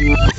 Yeah.